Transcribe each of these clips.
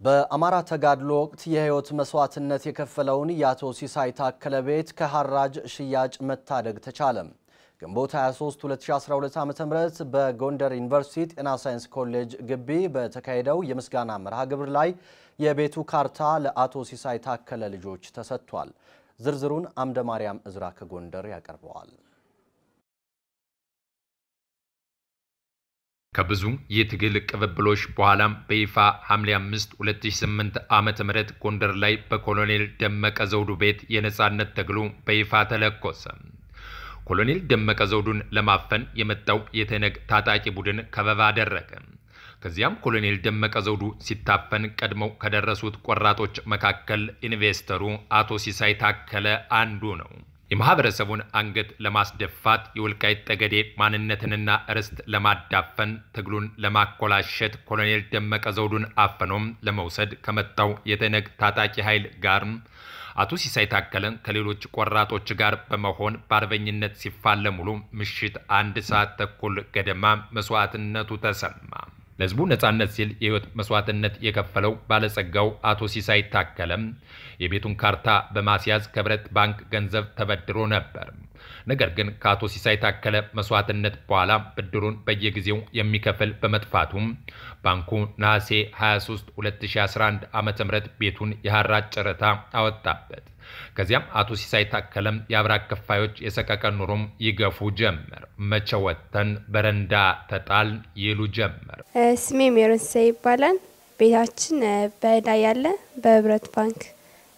በአማራ ተጋድሎ ወቅት የሕይወት መስዋዕትነት የከፈለውን የአቶ ሲሳይ ታከለ ቤት ከሐራጅ ሽያጭ መታደግ ተቻለ። ግንቦት 23 2012 ዓ.ም በጎንደር ዩኒቨርሲቲ ጤና ሳይንስ ኮሌጅ ግቢ በተካሄደው የምስጋና መርሃ ግብር ላይ የቤቱ ካርታ ለአቶ ሲሳይ ታከለ ልጆች ተሰጥቷል። ዝርዝሩን አምደ ማርያም እዝራ ከጎንደር ያቀርበዋል። ከብዙ የትግል ቅብብሎች በኋላም በይፋ ሐምሌ 5 2008 ዓመተ ምህረት ጎንደር ላይ በኮሎኔል ደመቀ ዘውዱ ቤት የነጻነት ትግሉ በይፋ ተለኮሰ። ኮሎኔል ደመቀ ዘውዱን ለማፈን የመጣው የተነግ ታጣቂ ቡድን ከበባ አደረገ። ከዚያም ኮሎኔል ደመቀ ዘውዱ ሲታፈን ቀድመው ከደረሱት ቆራጦች መካከል ኢንቨስተሩ አቶ ሲሳይ ታከለ አንዱ ነው። የማህበረሰቡን አንገት ለማስደፋት የወልቃይት ጠገዴ ማንነትንና ርስት ለማዳፈን ትግሉን ለማኮላሸት ኮሎኔል ደመቀ ዘውዱን አፈኖም ለመውሰድ ከመጣው የተነግ ታጣቂ ኃይል ጋር አቶ ሲሳይ ታከለ ከሌሎች ቆራጦች ጋር በመሆን በአርበኝነት ሲፋለሙሉ ምሽት አንድ ሰዓት ተኩል ገደማ መስዋዕትነቱ ተሰማ። ለህዝቡ ነጻነት ሲል የህይወት መስዋዕትነት የከፈለው ባለጸጋው አቶ ሲሳይ ታከለም የቤቱን ካርታ በማስያዝ ከህብረት ባንክ ገንዘብ ተበድሮ ነበር። ነገር ግን ከአቶ ሲሳይ ታከለ መስዋዕትነት በኋላ ብድሩን በየጊዜው የሚከፍል በመጥፋቱም ባንኩ ነሐሴ 23 2011 ዓ ም ቤቱን የሐራጅ ጨረታ አወጣበት። ከዚያም አቶ ሲሳይ ታከለም የአብራክ ከፋዮች የሰቀቀን ኑሮም ይገፉ ጀመር። መቼ ወጥተን በረንዳ ተጣል ይሉ ጀመር። ስሜ ሜሮንሳ ይባላል። ቤታችን በዕዳ ያለ በህብረት ባንክ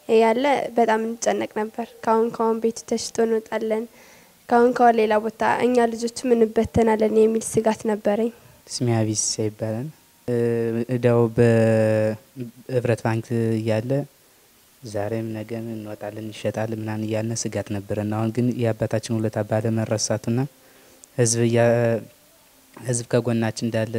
ያለ በጣም እንጨነቅ ነበር። ካሁን ካሁን ቤቱ ተሽጦ እንወጣለን፣ ካሁን ካሁን ሌላ ቦታ እኛ ልጆችም እንበተናለን የሚል ስጋት ነበረኝ። ስሜ አቢሳ ይባላል። እዳው በህብረት ባንክ እያለ ዛሬም ነገም እንወጣለን እንሸጣል ምናምን እያልን ስጋት ነበረን። አሁን ግን የአባታችን ውለታ ባለመረሳቱና ህዝብ ህዝብ ከጎናችን እንዳለ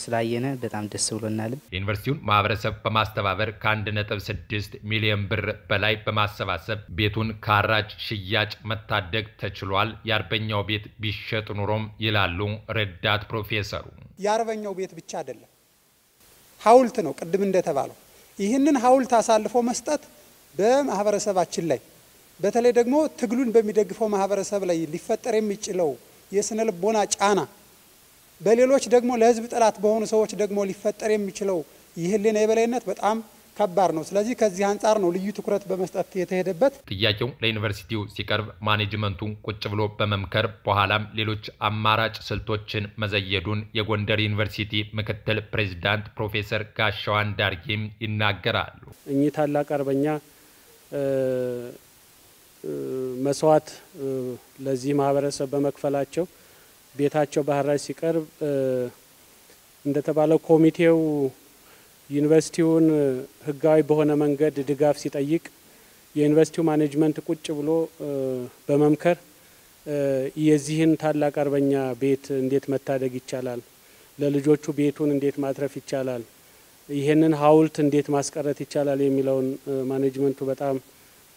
ስላየነ በጣም ደስ ብሎናል። የዩኒቨርሲቲውን ማህበረሰብ በማስተባበር ከ1.6 ሚሊዮን ብር በላይ በማሰባሰብ ቤቱን ከሐራጅ ሽያጭ መታደግ ተችሏል። የአርበኛው ቤት ቢሸጥ ኑሮም ይላሉ ረዳት ፕሮፌሰሩ። የአርበኛው ቤት ብቻ አይደለም፣ ሐውልት ነው። ቅድም እንደተባለው ይህንን ሐውልት አሳልፎ መስጠት በማህበረሰባችን ላይ በተለይ ደግሞ ትግሉን በሚደግፈው ማህበረሰብ ላይ ሊፈጠር የሚችለው የስነ ልቦና ጫና በሌሎች ደግሞ ለህዝብ ጠላት በሆኑ ሰዎች ደግሞ ሊፈጠር የሚችለው የህሊና የበላይነት በጣም ከባድ ነው። ስለዚህ ከዚህ አንጻር ነው ልዩ ትኩረት በመስጠት የተሄደበት። ጥያቄው ለዩኒቨርሲቲው ሲቀርብ ማኔጅመንቱ ቁጭ ብሎ በመምከር በኋላም ሌሎች አማራጭ ስልቶችን መዘየዱን የጎንደር ዩኒቨርሲቲ ምክትል ፕሬዚዳንት ፕሮፌሰር ጋሻው አንዳርጌም ይናገራሉ። እኚህ ታላቅ አርበኛ መስዋዕት ለዚህ ማህበረሰብ በመክፈላቸው ቤታቸው በሐራጅ ሲቀርብ እንደተባለው ኮሚቴው ዩኒቨርሲቲውን ህጋዊ በሆነ መንገድ ድጋፍ ሲጠይቅ የዩኒቨርሲቲው ማኔጅመንት ቁጭ ብሎ በመምከር የዚህን ታላቅ አርበኛ ቤት እንዴት መታደግ ይቻላል፣ ለልጆቹ ቤቱን እንዴት ማትረፍ ይቻላል፣ ይህንን ሐውልት እንዴት ማስቀረት ይቻላል? የሚለውን ማኔጅመንቱ በጣም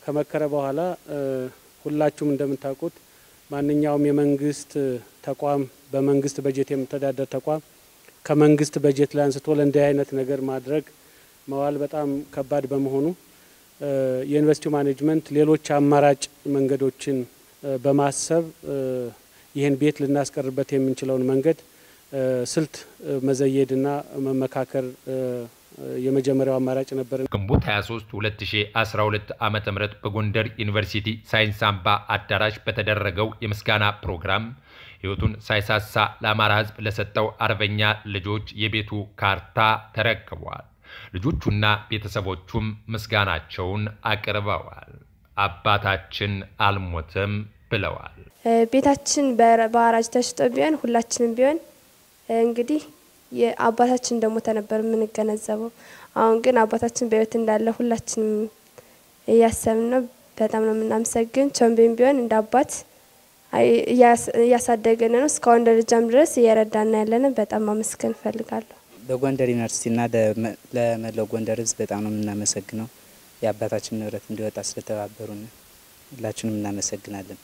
ከመከረ በኋላ ሁላችሁም እንደምታውቁት ማንኛውም የመንግስት ተቋም በመንግስት በጀት የሚተዳደር ተቋም ከመንግስት በጀት ላይ አንስቶ ለእንዲህ አይነት ነገር ማድረግ መዋል በጣም ከባድ በመሆኑ የዩኒቨርሲቲው ማኔጅመንት ሌሎች አማራጭ መንገዶችን በማሰብ ይህን ቤት ልናስቀርበት የምንችለውን መንገድ ስልት መዘየድና መመካከር የመጀመሪያው አማራጭ ነበር። ግንቦት 23 2012 ዓ ም በጎንደር ዩኒቨርሲቲ ሳይንስ አምባ አዳራሽ በተደረገው የምስጋና ፕሮግራም ህይወቱን ሳይሳሳ ለአማራ ህዝብ ለሰጠው አርበኛ ልጆች የቤቱ ካርታ ተረክቧል። ልጆቹና ቤተሰቦቹም ምስጋናቸውን አቅርበዋል። አባታችን አልሞትም ብለዋል። ቤታችን በሐራጅ ተሽጦ ቢሆን ሁላችንም ቢሆን እንግዲህ የአባታችን እንደሞተ ነበር የምንገነዘበው። አሁን ግን አባታችን በህይወት እንዳለ ሁላችንም እያሰብን ነው። በጣም ነው የምናመሰግን። ቾምቤም ቢሆን እንደ አባት እያሳደገን ነው። እስካሁን ደረጃም ድረስ እየረዳና ያለን በጣም ማመስገን እፈልጋለሁ። በጎንደር ዩኒቨርሲቲና ለመላው ጎንደር ህዝብ በጣም ነው የምናመሰግነው። የአባታችን ንብረት እንዲወጣ ስለተባበሩን ሁላችንም እናመሰግናለን።